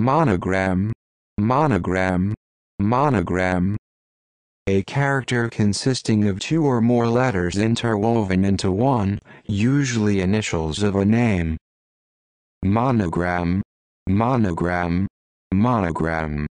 monogram, monogram, monogram. A character consisting of two or more letters interwoven into one, usually initials of a name. Monogram, monogram, monogram.